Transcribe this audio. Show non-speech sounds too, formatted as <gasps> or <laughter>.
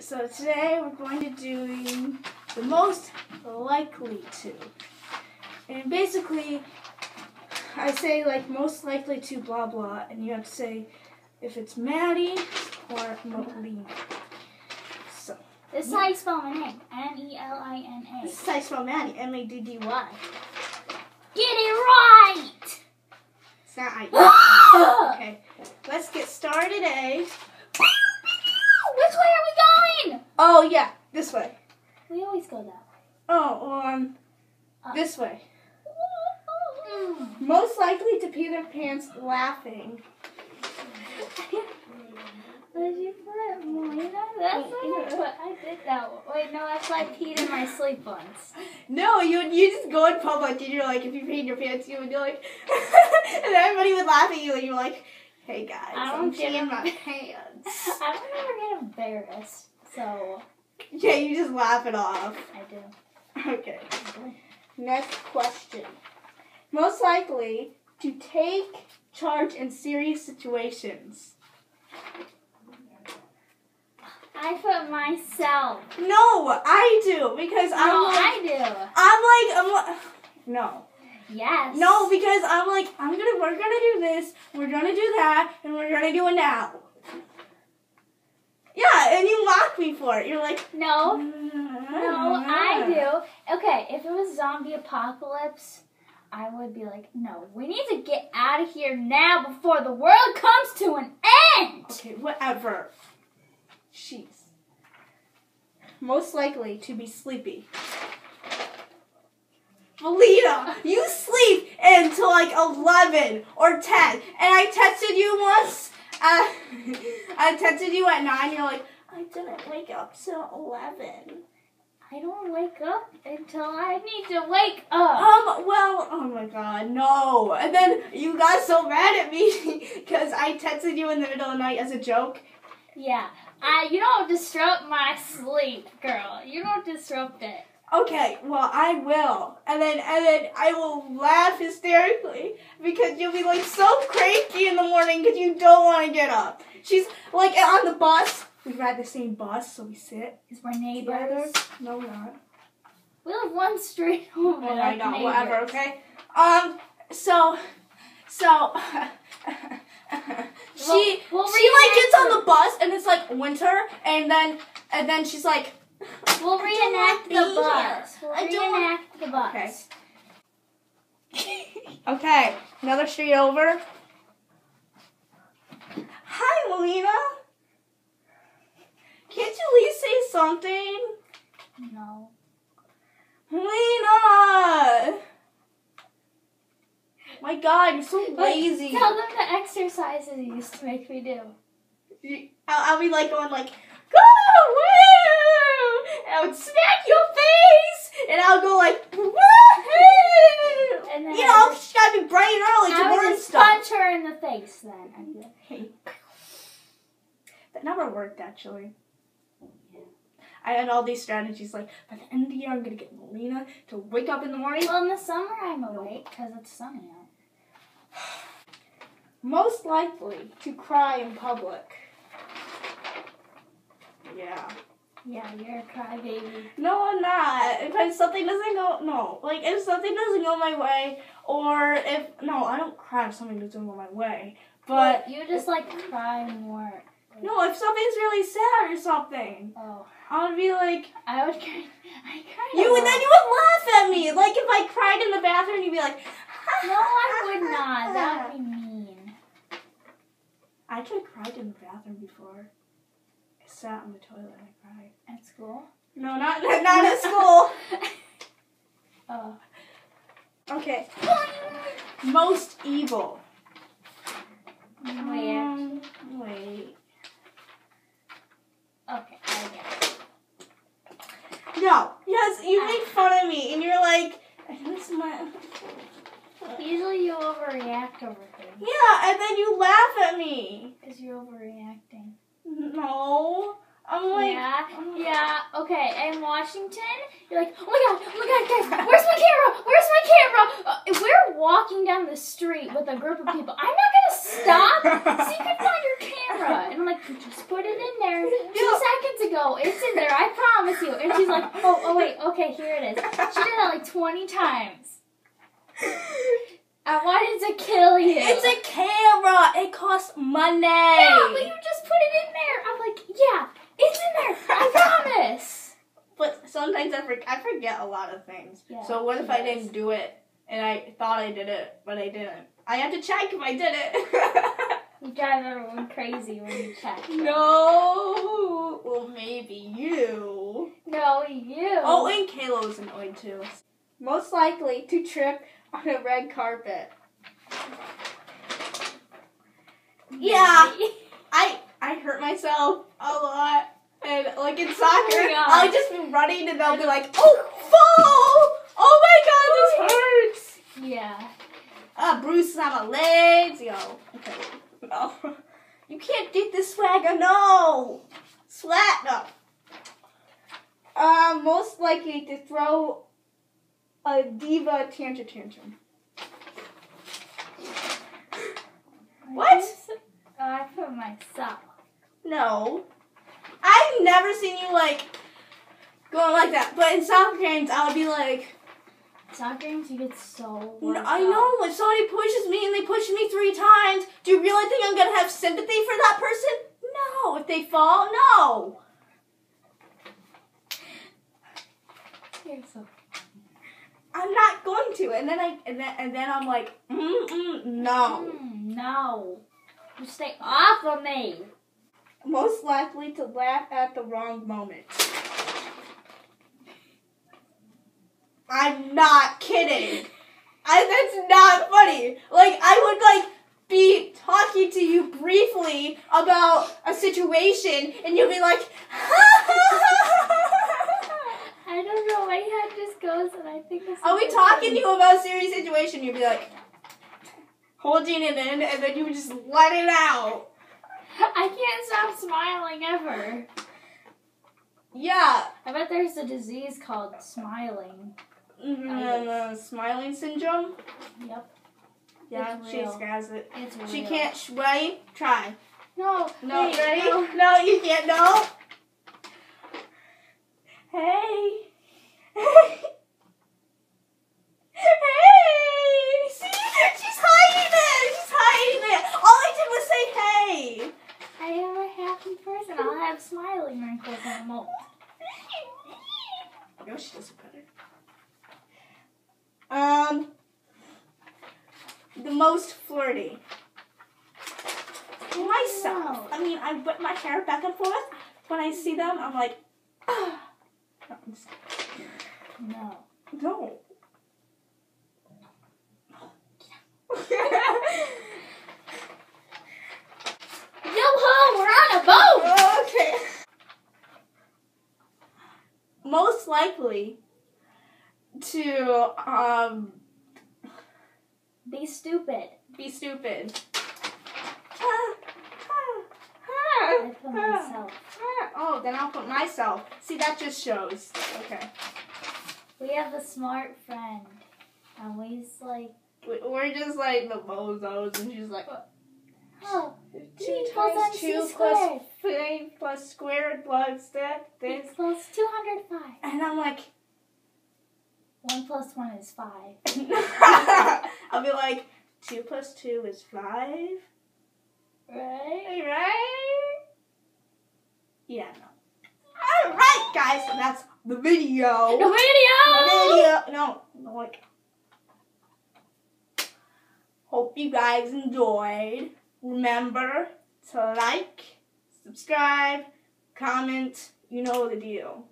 so today we're going to do the most likely to. And basically, I say like most likely to blah blah, and you have to say if it's Maddy or Melina. So, This is how you spell my name. M E L I N A. this is how you spell Maddy, M A D D Y. Get it right! It's not I. <gasps> Okay, let's get started, eh? Oh, yeah, this way. We always go that way. Oh, um, Uh. this way. Most likely to pee their pants laughing. Did you put it, Melina? That's not what I did that one. Wait, no, that's why I peed in my sleep once. No, you you just go in public and you're like, if you peed in your pants, you would be like, <laughs> and everybody would laugh at you and you're like, hey guys, I I'm don't get peeing my pants. <laughs> I don't ever get embarrassed, so Yeah, you just laugh it off. I do. Okay. Mm-hmm. Next question. Most likely to take charge in serious situations. I put myself. No, I do because I'm no, like, I do. I'm like, I'm like, no. Yes. No, because I'm like, I'm gonna, we're gonna do this, we're gonna do that, and we're gonna do it now. Yeah, and you mock me for it. You're like, No. no, I mm-hmm. do. Okay, if it was zombie apocalypse, I would be like, no, we need to get out of here now before the world comes to an end. Okay, whatever. She's Most likely to be sleepy. Melita, you sleep until like 11 or 10. And I texted you once. Uh, <laughs> I texted you at 9. You're like, I didn't wake up till 11. I don't wake up until I need to wake up. Um, well, oh my god, no. And then you got so mad at me <laughs> because I texted you in the middle of the night as a joke. Yeah, I, you don't disrupt my sleep, girl. You don't disrupt it. Okay, well I will, and then and then I will laugh hysterically because you'll be like so cranky in the morning because you don't want to get up. She's like on the bus. We ride the same bus, so we sit Is my neighbor? No, we're not. We live one street <laughs> over. Oh, I know, whatever. Okay. Um. So, so. <laughs> she We'll- we'll she like gets on the bus and it's like winter and then and then she's like We'll reenact the be bus. We'll I don't wanna- reenact the bus. Okay, <laughs> okay, another street over. Hi, Melina. Can't you at least say something? No. Melina! My god, you're so lazy. Tell them the exercises you used to make me do. I'll, I'll be like going like, go, woo! And would smack your face! And I'll go like! And then You know, she's gotta be bright and early to I learn stuff. punch her in the face then. I'd be like, Hey. <laughs> That never worked actually. I had all these strategies like by the end of the year I'm gonna get Melina to wake up in the morning. well, in the summer I'm awake because it's sunny out. <sighs> Most likely to cry in public. Yeah. Yeah, you're a crybaby. No, I'm not. If something doesn't go, no. Like if something doesn't go my way, or if no, I don't cry if something doesn't go my way. But you just like cry more. no, if something's really sad or something, Oh, I'll be like, I would cry. I cry. you, and then you would laugh at me. Like if I cried in the bathroom, you'd be like, <laughs> No, I would not. That would be mean. I actually cried in the bathroom before. Sat on the toilet and I cried. At school. No, not <laughs> not at school. <laughs> Oh. Okay. Most evil. Wait. Um, wait. Okay, I get it. No, yes, you make fun of me, and you're like, this is my. Usually you overreact over things. Yeah, and then you laugh at me. Because you're overreacting. No, I'm like, yeah, yeah, okay. In Washington, you're like, oh my god, oh my god, guys, <laughs> where's my camera? Where's my camera? Uh, if we're walking down the street with a group of people, I'm not gonna stop so you can find your camera. And I'm like, Just put it in there. Two seconds ago. It's in there. I promise you. And she's like, oh, oh wait, okay, here it is. She did that like 20 times. I wanted to kill you. It's a camera. It costs money. Yeah, but you just put it in there. I'm like, yeah, it's in there. I <laughs> promise. But sometimes I, for- I forget a lot of things. Yeah, so what she if I didn't do it and I thought I did it, but I didn't? I have to check if I did it. <laughs> You drive everyone crazy when you check. no. Well, maybe you. No, you. Oh, and Kayla was annoyed too. Most likely to trip on a red carpet. Yeah. <laughs> I I hurt myself a lot. And like in soccer, Oh. I'll just be running and they'll be like, oh, fall! Oh my god, this hurts! Yeah. Uh, bruises on my legs. Yo, okay. No. You can't get this swagger, no! Swat, no. Uh, most likely to throw a diva tantrum tantrum. What? I Oh, I put myself. No. I've never seen you like going like that. But in soccer games, I would be like, Soccer games, you get so. "No, worked I know when somebody pushes me and they push me three times. Do you really think I'm gonna have sympathy for that person? No. If they fall, no. You're so. I'm not going to. And then I and then and then I'm like, mm mm no. Mm, no. You stay off of me. Most likely to laugh at the wrong moment. I'm not kidding. I, that's not funny. Like I would like be talking to you briefly about a situation, and you'll be like, I don't know. My head just goes, and I think. it's "Are we talking to you about a serious situation?" You'd be like, holding it in, and then you would just let it out. I can't stop smiling ever. Yeah. I bet there's a disease called smiling. Mm, smiling syndrome. Yep. Yeah, It's she real. has it. It's real. She can't. Sh- ready? Try. No. No, wait, ready? no. No. you can't. No. Hey. hey. See, she's hiding it. She's hiding it. All I did was say hey. I am a happy person. I'll have smiling wrinkles in a moment. No, she does it better. Um, the most flirty. Myself. I mean, I whip my hair back and forth. When I see them, I'm like, ah. No, I'm No. no. <laughs> Yo ho, we're on a boat. okay. Most likely to um stupid. be stupid. I put myself. Oh, then I'll put myself. See, that just shows. Okay. We have a smart friend. And we's like, We- We're just like the bozos, and she's like, oh, two times two squared. plus three plus squared plus that this. equals 205. And I'm like, 1 plus 1 is 5. <laughs> <laughs> I'll be like, two plus two is five. Right? Right? Yeah, no. Alright, guys, so that's the video. The video! The video. No, no, like. Hope you guys enjoyed. Remember to like, subscribe, comment. You know the deal.